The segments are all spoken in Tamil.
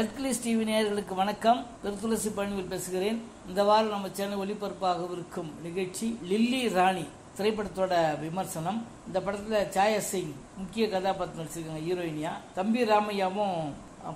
ஹெர்குலிஸ் டிவி நேயர்களுக்கு வணக்கம். திருத்துளசி பழனிவில் பேசுகிறேன். இந்த வாரம் நம்ம சேனல் ஒளிபரப்பாக இருக்கும் நிகழ்ச்சி லில்லி ராணி திரைப்படத்தோட விமர்சனம். இந்த படத்துல சாயா சிங் முக்கிய கதாபாத்திரம் நடிச்சிருக்காங்க ஹீரோயினியா. தம்பி ராமையாவும்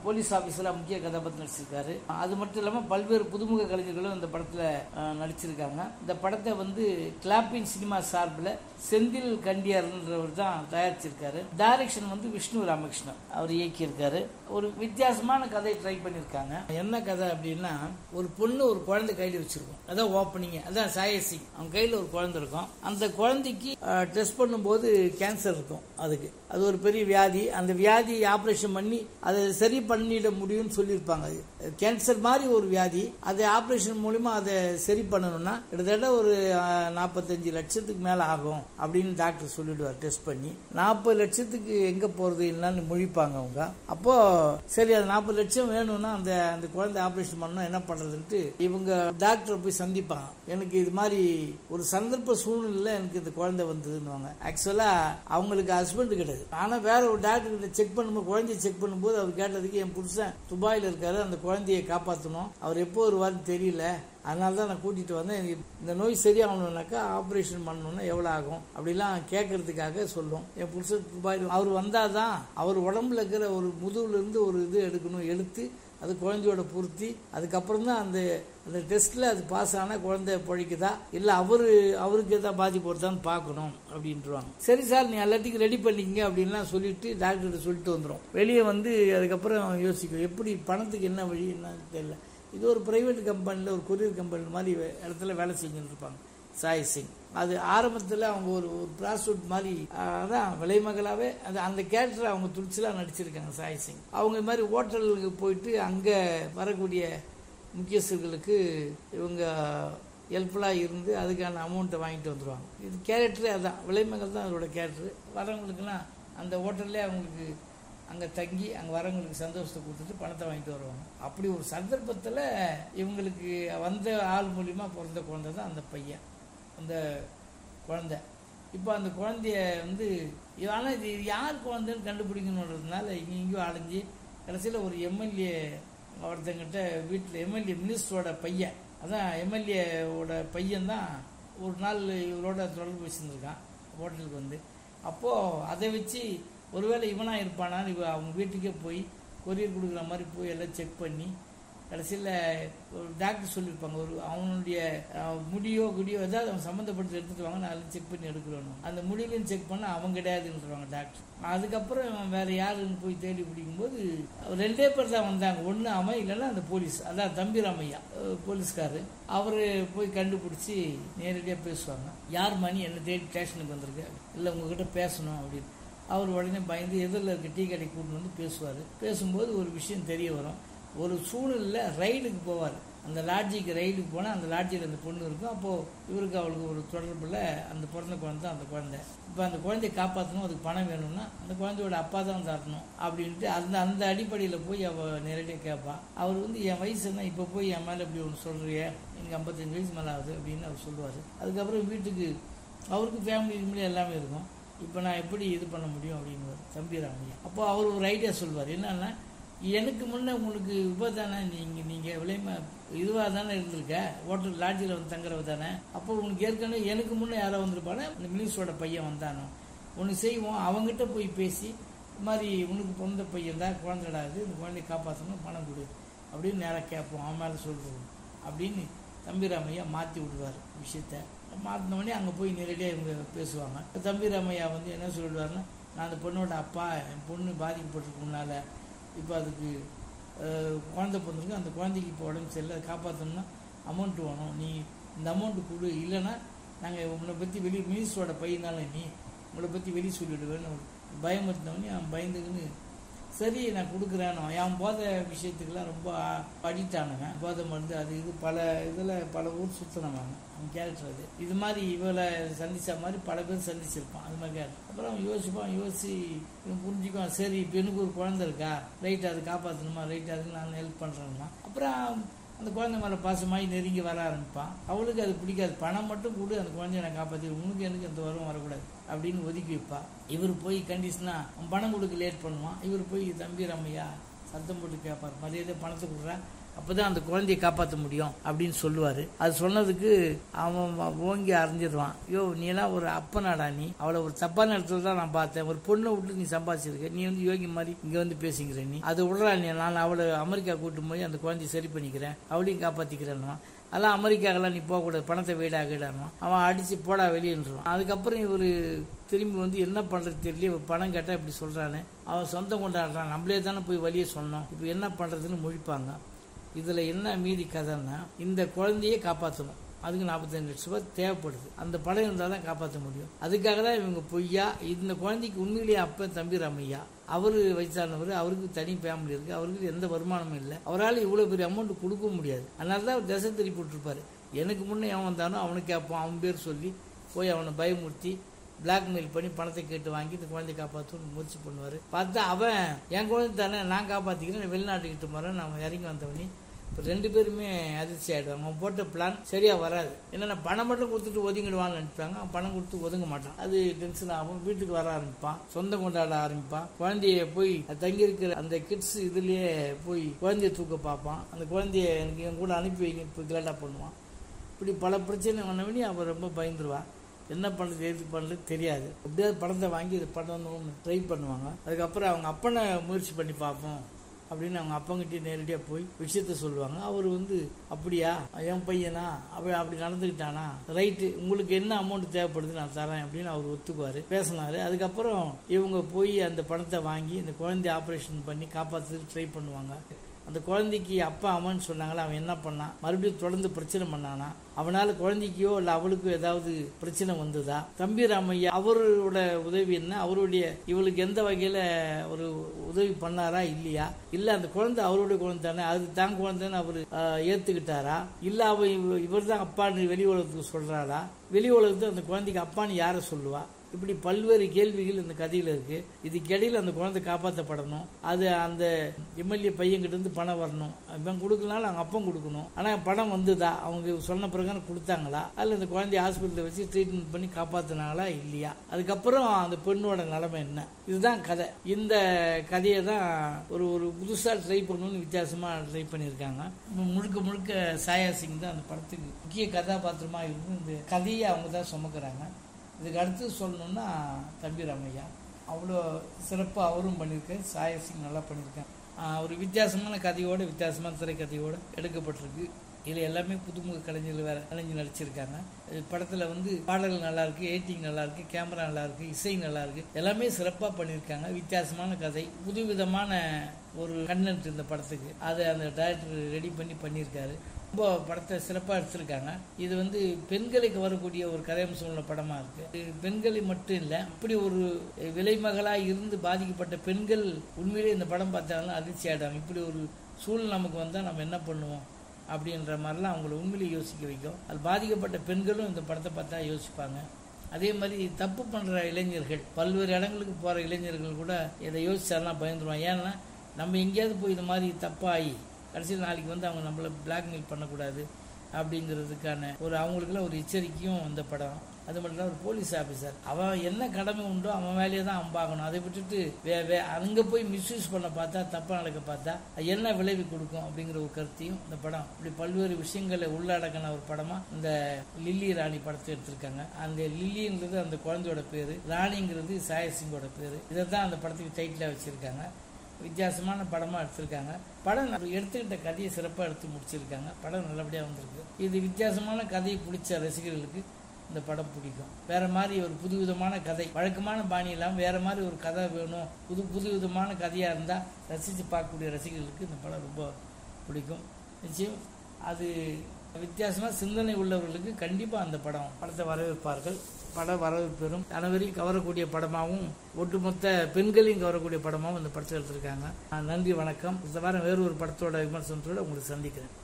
போலீஸ் ஆஃபீஸில் முக்கிய கதாபாத்திரம் நடிச்சிருக்காரு. அது மட்டும் இல்லாமல் பல்வேறு புதுமுக கலைஞர்களும் இந்த படத்தில் நடிச்சிருக்காங்க. இந்த படத்தை வந்து கிளாப்பின் சினிமா சார்பில் செந்தில் கண்டியார்ன்றவர் தான் தயாரிச்சிருக்காரு. டைரக்ஷன் வந்து விஷ்ணு ராமகிருஷ்ணன் அவர் இயக்கியிருக்காரு. ஒரு வித்தியாசமான கதையை ட்ரை பண்ணியிருக்காங்க. என்ன கதை அப்படின்னா ஒரு பொண்ணு ஒரு குழந்தை கையில் வச்சிருக்கோம். அதான் ஓப்பனிங் அதான் சாயசி அவங்க கையில் ஒரு குழந்தை இருக்கும். அந்த குழந்தைக்கு டெஸ்ட் பண்ணும்போது கேன்சர் இருக்கும் அதுக்கு. அது ஒரு பெரிய வியாதி. அந்த வியாதி ஆப்ரேஷன் பண்ணி அதை சரி பண்ணிட முடியும்னு சொல்லியிருப்பாங்க. கேன்சர் மாதிரி ஒரு வியாதி அதை ஆபரேஷன் மூலியமா அதை சரி பண்ணணும்னா கிட்டத்தட்ட ஒரு நாற்பத்தஞ்சு லட்சத்துக்கு மேல ஆகும் அப்படின்னு டாக்டர் சொல்லிடுவார் டெஸ்ட் பண்ணி. நாற்பது லட்சத்துக்கு எங்க போறது என்னன்னு முழிப்பாங்க அவங்க. அப்போ சரி அது நாற்பது லட்சம் வேணும்னா அந்த அந்த குழந்தை ஆபரேஷன் பண்ணணும் என்ன பண்றதுன்ட்டு இவங்க டாக்டரை போய் சந்திப்பாங்க. எனக்கு இது மாதிரி ஒரு சந்தர்ப்ப சூழ்நிலையில் எனக்கு இந்த குழந்தை வந்ததுன்னு ஆக்சுவலா அவங்களுக்கு ஹஸ்பண்ட் கிடையாது. ஆனா வேற ஒரு டாக்டர் செக் பண்ணும்போது குழந்தைய செக் பண்ணும்போது அவர் கேட்டது அதுக்கு என் புருஷன் துபாயில் இருக்காரு அந்த குழந்தையை காப்பாற்றணும் அவர் எப்போ வருவாருன்னு தெரியல. அதனால தான் நான் கூட்டிகிட்டு வந்தேன். எனக்கு இந்த நோய் சரியாகணும்னாக்கா ஆப்ரேஷன் பண்ணணும்னா எவ்வளோ ஆகும்? அப்படிலாம் கேட்கறதுக்காக சொல்லும் என் புருஷன் துபாயில் அவர் வந்தால் தான் அவர் உடம்புல இருக்கிற ஒரு முதுகுலேருந்து ஒரு இது எடுக்கணும் எடுத்து அது குழந்தையோட பூர்த்தி. அதுக்கப்புறம் தான் அந்த அந்த டெஸ்ட்டில் அது பாஸ் ஆனால் குழந்தை பழிக்குதா? இல்லை அவர் அவருக்கு ஏதாவது பாதிப்பு வருதான்னு பார்க்கணும் அப்படின்ட்டுருவாங்க சரி சார் நீ எல்லாத்துக்கும் ரெடி பண்ணிக்கங்க அப்படின்லாம் சொல்லிட்டு டாக்டர்கிட்ட சொல்லிட்டு வந்துடும் வெளியே வந்து அதுக்கப்புறம் யோசிக்கும் எப்படி பணத்துக்கு என்ன வழி என்னன்னு தெரியல. இது ஒரு பிரைவேட் கம்பெனியில் ஒரு கொரியர் கம்பெனி மாதிரி வே- இடத்துல வேலை செஞ்சுட்டு இருப்பாங்க. சாய் சிங். அது ஆரம்பத்தில் அவங்க ஒரு ஒரு ப்ராஸ்டியூட் மாதிரி அதான் விலைமகளாகவே அது அந்த கேரக்டர் அவங்க துணிச்சலாக நடிச்சிருக்காங்க சாய் சிங். அவங்க இது மாதிரி ஹோட்டலுக்கு போயிட்டு அங்கே வரக்கூடிய முக்கியஸ்தர்களுக்கு இவங்க ஹெல்ப்ஃபுல்லாக இருந்து அதுக்கான அமௌண்ட்டை வாங்கிட்டு வந்துடுவாங்க இது கேரக்டரே அதுதான் விலைமகள் தான் அதோட கேரக்டரு வரவங்களுக்குலாம் அந்த ஹோட்டல்லே அவங்களுக்கு அங்கே தங்கி அங்கே வரவங்களுக்கு சந்தோஷத்தை கொடுத்துட்டு பணத்தை வாங்கிட்டு வருவாங்க. அப்படி ஒரு சந்தர்ப்பத்தில் இவங்களுக்கு வந்த ஆள் மூலியமாக பிறந்த குழந்தை தான் அந்த பையன். அந்த குழந்த. இப்போ அந்த குழந்தைய வந்து ஆனால் இது யார் குழந்தைன்னு கண்டுபிடிக்கணுன்றதுனால இங்கே இங்கேயும் அலைஞ்சு கடைசியில் ஒரு எம்எல்ஏ ஒருத்தங்கிட்ட வீட்டில் எம்எல்ஏ மினிஸ்டரோட பையன் அதான் எம்எல்ஏவோட பையன் தான் ஒரு நாள் இவரோட தொடர்பு வச்சுருந்துருக்கான் ஹோட்டலுக்கு வந்து. அப்போது அதை வச்சு ஒருவேளை இவனாக இருப்பானான்னு இவ அவங்க வீட்டுக்கே போய் கொரியர் கொடுக்குற மாதிரி போய் எல்லாம் செக் பண்ணி கடைசியில் ஒரு டாக்டர் சொல்லியிருப்பாங்க ஒரு அவனுடைய முடியோ குடியோ ஏதாவது அவன் சம்மந்தப்பட்டு எடுத்துட்டு வாங்க நான் செக் பண்ணி எடுக்கிறோம் அந்த முடியலையும் செக் பண்ண அவன் கிடையாதுன்றவாங்க டாக்டர் அதுக்கப்புறம் வேற யாருன்னு போய் தேடி பிடிக்கும்போது ரெண்டே பேர் தான் வந்தாங்க. ஒன்று அவன் இல்லைன்னா அந்த போலீஸ். அதான் தம்பி ராமையா போலீஸ்காரு. அவர் போய் கண்டுபிடிச்சி நேரடியாக பேசுவாங்க. யார் மணி? என்ன தேடி ஸ்டேஷனுக்கு வந்திருக்கு? இல்லை உங்ககிட்ட பேசணும் அப்படின்னு. அவர் உடனே பயந்து எதிரில் இருக்க டீ கடை கூட்டு வந்து பேசுவார். பேசும்போது ஒரு விஷயம் தெரிய வரும். ஒரு சூழலில் ரயிலுக்கு போவார். அந்த லாட்ஜிக்கு ரயிலுக்கு போனால் அந்த லாட்ஜியில் அந்த பொண்ணு இருக்கும். அப்போது இவருக்கு அவளுக்கு ஒரு தொடர்பில் அந்த பிறந்த குழந்தை தான் அந்த குழந்தை. இப்போ அந்த குழந்தைய காப்பாற்றணும் அதுக்கு பணம் வேணும்னா அந்த குழந்தையோட அப்பா தான் தரணும் அப்படின்ட்டு அந்த அந்த அடிப்படையில் போய் அவள் நேரடியாக கேட்பான் அவர் வந்து என் வயசு என்ன? இப்போ போய் என் மேலே இப்படி ஒன்று சொல்கிறியே எனக்கு ஐம்பத்தஞ்சு வயசு மேலே ஆகுது அப்படின்னு அவர் சொல்லுவார். அதுக்கப்புறம் வீட்டுக்கு அவருக்கு ஃபேமிலி ஃபேமிலி எல்லாமே இருக்கும். இப்போ நான் எப்படி இது பண்ண முடியும்? அப்படின்னு தம்பி ராமையா அப்போ அவர் ஒரு ஐடியா சொல்வார் என்னன்னா எனக்கு முன்னே உங்களுக்கு இப்போ தானே நீங்கள் நீங்கள் விலைமா இதுவாக தானே இருந்திருக்க? ஹோட்டல் லாட்ஜில் வந்து தங்குறவ தானே அப்போ உனக்கு ஏற்கனவே எனக்கு முன்னே யாரோ வந்திருப்பானே? இந்த மினிஸ்டரோட பையன் வந்தானோ? ஒன்று செய்வோம் அவங்ககிட்ட போய் பேசி இது மாதிரி உனக்கு பிறந்த பையன் தான் குழந்தைடாது இந்த குழந்தைய காப்பாற்றணும் பணம் கொடு. அப்படின்னு நேராக கேட்போம் அவன் மேலே சொல்லுவோம் அப்படின்னு தம்பிராமையா மாற்றி விடுவார் விஷயத்த. மாற்றினோடனே அங்கே போய் நேரடியாக இவங்க பேசுவாங்க. தம்பிராமையா வந்து என்ன சொல்லிடுவாருன்னா நான் அந்த பொண்ணோட அப்பா என் பொண்ணு பாதிக்கப்பட்டிருக்கு முன்னால் இப்போ அதுக்கு குழந்த குழந்தை பிறந்திருக்கு அந்த குழந்தைக்கு இப்போ உடம்பு சரியில்லை அதை காப்பாற்றணும்னா அமௌண்ட் வேணும். நீ இந்த அமௌண்ட்டு கொடு. இல்லைன்னா நாங்கள் உங்களை பற்றி வெளியே மினிஸ்டரோட பையனால நீ உங்களை பற்றி வெளியே சொல்லிவிடுவேன்னு பயமுறுத்தினவனே அவன் பயந்துக்குன்னு சரி நான் கொடுக்குறேன். என் போத விஷயத்துக்கெல்லாம் ரொம்ப அடிக்ட் போதை மருந்து அது இது பல இதில் பல ஊர் சுற்றினவன் அவன் கேரக்டர் அது. இது மாதிரி இவளை சந்தித்த மாதிரி பல பேர் சந்திச்சிருப்பான். அது மாதிரி கேரக்டர் அப்புறம் அவன் யோசிப்பான் யோசிச்சு இவன் புரிஞ்சுக்குவான். சரி இப்போ எனக்கு ஒரு குழந்தை இருக்கா? ரைட் அது காப்பாற்றணுமா ரைட் அதுக்கு நான் ஹெல்ப் பண்ணுறேன்னா அப்புறம் அந்த குழந்தை மேலே பாசமாகி நெருங்கி வர ஆரம்பிப்பான். அவளுக்கு அது பிடிக்காது. பணம் மட்டும் கொடு அந்த குழந்தைய நான் காப்பாற்றி உனக்கு எனக்கு எந்த வரும் வரக்கூடாது அப்படின்னு ஒதுக்கி வைப்பா. இவர் போய் கண்டிஷனா பணம் கொடுக்க லேட் பண்ணுவான். இவர் போய் தம்பி ரம்மையா சத்தம் போட்டு கேட்பார் மரியாதை பணத்தை கொடுறா. அப்போதான் அந்த குழந்தையை காப்பாற்ற முடியும் அப்படின்னு சொல்லுவார். அது சொன்னதுக்கு அவன் ஓங்கி அரைஞ்சிடுவான் யோ நீ எல்லாம் ஒரு அப்பனாடா நீ. அவளை ஒரு தப்பான இடத்துல தான் நான் பார்த்தேன். ஒரு பொண்ணை விட்டு நீ சம்பாதிச்சிருக்க. நீ வந்து யோகி மாதிரி இங்கே வந்து பேசிக்கிற நீ. அது விடுறா நீ. நான் அவளை அமெரிக்கா கூட்டும் போய் அந்த குழந்தைய சரி பண்ணிக்கிறேன். அவளையும் காப்பாத்திக்கிறேன்னு அதெல்லாம் அமெரிக்காக்கெல்லாம் நீ போகக்கூடாது. பணத்தை வீடாக வீடாகிடானோ அவன் அடித்து போடா வெளியேன்றான் அதுக்கப்புறம் இவர் திரும்பி வந்து என்ன பண்ணுறது தெரியல இவன் பணம் கேட்டால் இப்படி சொல்றானே. அவன் சொந்தம் கொண்டாடுறான். நம்மளே தானே போய் வழியே சொன்னோம். இப்போ என்ன பண்ணுறதுன்னு முழிப்பாங்க. இதுல என்ன மீதி கதைன்னா இந்த குழந்தையே காப்பாற்றணும் அதுக்கு நாற்பத்தஞ்சு லட்ச ரூபாய் தேவைப்படுது. அந்த படம் இருந்தால் தான் காப்பாற்ற முடியும். அதுக்காக தான் இவங்க பொய்யா இந்த குழந்தைக்கு உண்மையிலேயே அப்ப தம்பி ராமையா அவரு வயசானவர் அவருக்கு தனி ஃபேமிலி இருக்கு அவருக்கு எந்த வருமானமும் இல்லை. அவரால் இவ்வளோ பெரிய அமௌண்ட் கொடுக்க முடியாது. அதனால தான் அவர் திசை திருப்பி விட்டுருப்பாரு எனக்கு முன்னே எவன் வந்தானோ அவனுக்கு கேட்பான் அவன் பேர் சொல்லி போய் அவனை பயமுறுத்தி பிளாக்மெயில் பண்ணி பணத்தை கேட்டு வாங்கி இந்த குழந்தைய காப்பாற்றணும்னு முயற்சி பண்ணுவார். பார்த்தா அவன் என் குழந்தை தானே நான் காப்பாற்றிக்கிறேன் வெளிநாட்டுக்கிட்ட போகிறேன் நான் இறங்கி வந்தவனே ரெண்டு பேருமே அதிர்ச்சி ஆயிடுவாங்க அவன் போட்ட பிளான் சரியா வராது. என்னன்னா பணம் மட்டும் கொடுத்துட்டு ஒதுங்கிடுவான்னு நினைப்பாங்க. பணம் கொடுத்து ஒதுங்க மாட்டான். அது டென்ஷன் ஆகும். வீட்டுக்கு வர ஆரம்பிப்பான். சொந்தம் கொண்டாட ஆரம்பிப்பான். குழந்தைய போய் தங்கி இருக்கிற அந்த கிட்ஸ் இதுலயே போய் குழந்தைய தூக்க பார்ப்பான். அந்த குழந்தைய எனக்கு என் கூட அனுப்பி வைங்க. இப்போ கிளாட்டா பண்ணுவான். இப்படி பல பிரச்சனை பண்ணவனே அவன் ரொம்ப பயந்துருவான். என்ன பண்ணுறது எது பண்ணுறது தெரியாது. எப்படியாவது பணத்தை வாங்கி இது பண்ணணும்னு ட்ரை பண்ணுவாங்க. அதுக்கப்புறம் அவங்க அப்பனை முயற்சி பண்ணி பார்ப்போம். அப்படின்னு அவங்க அப்பங்கிட்டே நேரடியாக போய் விஷயத்த சொல்லுவாங்க. அவர் வந்து அப்படியா? என் பையனா? அப்படி அப்படி நடந்துக்கிட்டானா? ரைட்டு உங்களுக்கு என்ன அமௌண்ட் தேவைப்படுது நான் தரேன் அப்படின்னு அவர் ஒத்துக்குவார். பேசினார். அதுக்கப்புறம் இவங்க போய் அந்த பணத்தை வாங்கி இந்த குழந்தைய ஆப்ரேஷன் பண்ணி காப்பாற்றுறதுக்கு ட்ரை பண்ணுவாங்க. அந்த குழந்தைக்கு அப்பா அம்மான்னு சொன்னாங்களே அவன் என்ன பண்ணான்? மறுபடியும் தொடர்ந்து பிரச்சனை பண்ணானா? அவனால் குழந்தைக்கோ இல்லை அவளுக்கோ ஏதாவது பிரச்சனை வந்ததா? தம்பி ராமையா அவரோட உதவி என்ன? அவருடைய இவளுக்கு எந்த வகையில் ஒரு உதவி பண்ணாரா இல்லையா? இல்லை அந்த குழந்தை அவருடைய குழந்தை தானே? அது தான் குழந்தைன்னு அவர் ஏற்றுக்கிட்டாரா இல்லை இல்ல அவ இவர் தான் அப்பான்னு வெளி உலகத்துக்கு சொல்கிறாரா வெளி உலகத்துக்கு அந்த குழந்தைக்கு அப்பான்னு யாரை சொல்லுவா? இப்படி பல்வேறு கேள்விகள் இந்த கதையில் இருக்கு. இதுக்கு இடையில அந்த குழந்தை காப்பாற்றப்படணும் அது அந்த எம்எல்ஏ பையன்கிட்ட இருந்து பணம் வரணும். இவன் கொடுக்கலனாலும் அவங்க அப்பம் கொடுக்கணும். ஆனால் பணம் வந்துதா? அவங்க சொன்ன பிரகாரம் கொடுத்தாங்களா? அதில் இந்த குழந்தைய ஹாஸ்பிட்டலில் வச்சு ட்ரீட்மெண்ட் பண்ணி காப்பாற்றினாங்களா இல்லையா? அதுக்கப்புறம் அந்த பெண்ணோட நிலைமை என்ன? இதுதான் கதை. இந்த கதையை தான் ஒரு ஒரு புதுசாக ட்ரை பண்ணணும்னு வித்தியாசமாக ட்ரை பண்ணியிருக்காங்க. முழுக்க முழுக்க சாயா சிங் தான் அந்த படத்துக்கு முக்கிய கதாபாத்திரமாக இருந்து இந்த கதையை அவங்க தான் சுமக்கிறாங்க. இதுக்கு அடுத்து சொல்லணுன்னா தம்பி ராமையா. அவ்வளோ சிறப்பாக அவரும் பண்ணியிருக்காரு. சாயசிங் நல்லா பண்ணியிருக்கேன் ஒரு வித்தியாசமான கதையோடு வித்தியாசமான திரைக்கதையோடு எடுக்கப்பட்டிருக்கு. இதில் எல்லாமே புதுமுக கலைஞர்கள் வேற கலைஞர் நடிச்சிருக்காங்க. படத்தில் வந்து பாடல்கள் நல்லா இருக்கு எடிட்டிங் நல்லா இருக்கு கேமரா நல்லா இருக்கு இசை நல்லா இருக்கு எல்லாமே சிறப்பாக பண்ணியிருக்காங்க வித்தியாசமான கதை புதுவிதமான ஒரு கண்டென்ட் இந்த படத்துக்கு. அதை அந்த டைரக்டர் ரெடி பண்ணி பண்ணியிருக்காரு ரொம்ப படத்தை சிறப்பாக எடுத்திருக்காங்க. இது வந்து பெண்களுக்கு வரக்கூடிய ஒரு கதையம்சம் உள்ள படமாக இருக்கு. இது பெண்களை மட்டும் இல்லை இப்படி ஒரு விலைமகளாக இருந்து பாதிக்கப்பட்ட பெண்கள் உண்மையிலே இந்த படம் பார்த்தாங்கன்னா அதிர்ச்சி ஆகிட்டாங்க இப்படி ஒரு சூழ்நிலை நமக்கு வந்தால் நம்ம என்ன பண்ணுவோம்? அப்படின்ற மாதிரிலாம் அவங்கள உண்மையிலே யோசிக்க வைக்கும். அது பாதிக்கப்பட்ட பெண்களும் இந்த படத்தை பார்த்தா யோசிப்பாங்க. அதே மாதிரி தப்பு பண்ணுற இளைஞர்கள் பல்வேறு இடங்களுக்கு போகிற இளைஞர்கள் கூட இதை யோசிச்சாலாம் பயந்துருவாங்க. ஏன்னா நம்ம எங்கேயாவது போய் இந்த மாதிரி தப்பாகி கடைசியில் நாளைக்கு வந்து அவங்க நம்மள பிளாக்மெயில் பண்ணக்கூடாது அப்படிங்கிறதுக்கான ஒரு அவங்களுக்குலாம் ஒரு எச்சரிக்கையும் அந்த படம் அது மட்டும் இல்லாமல் ஒரு போலீஸ் ஆஃபீஸர் அவன் என்ன கடமை உண்டோ அவன் வேலையை தான் அம்பாகணும். அதை விட்டுட்டு வே வே அங்கே போய் மிஸ்யூஸ் பண்ண பார்த்தா தப்பாக நடக்க பார்த்தா அது என்ன விளைவு கொடுக்கும் அப்படிங்கிற ஒரு கருத்தையும் இந்த படம் இப்படி பல்வேறு விஷயங்களை உள்ளடக்கின ஒரு படமாக இந்த லில்லி ராணி படத்தை எடுத்திருக்காங்க. அந்த லில்லிங்கிறது அந்த குழந்தையோட பேர் ராணிங்கிறது சாயசிங்கோட பேர். இதை தான் அந்த படத்துக்கு டைட்டிலாக வச்சுருக்காங்க. வித்தியாசமான படமாக எடுத்திருக்காங்க. படம் எடுத்துக்கிட்ட கதையை சிறப்பாக எடுத்து முடிச்சிருக்காங்க. படம் நல்லபடியாக வந்திருக்கு. இது வித்தியாசமான கதையை பிடிச்ச ரசிகர்களுக்கு இந்த படம் பிடிக்கும். வேற மாதிரி ஒரு புதுவிதமான கதை. வழக்கமான பாணி இல்லாமல் வேற மாதிரி ஒரு கதை வேணும். புது புதுவிதமான கதையாக இருந்தால் ரசித்து பார்க்கக்கூடிய ரசிகர்களுக்கு இந்த படம் ரொம்ப பிடிக்கும். நிச்சயம் அது வித்தியாசமாக சிந்தனை உள்ளவர்களுக்கு கண்டிப்பாக அந்த படம் படத்தை வரவேற்பார்கள். படம் வரவேற்பெறும் அனைவரையும் கவரக்கூடிய படமாகவும் ஒட்டுமொத்த பெண்களையும் கவரக்கூடிய படமாகவும் இந்த படத்தை எடுத்திருக்காங்க. நன்றி வணக்கம். இந்த வாரம் வேறு ஒரு படத்தோட விமர்சனத்தோடு உங்களுக்கு சந்திக்கிறேன்.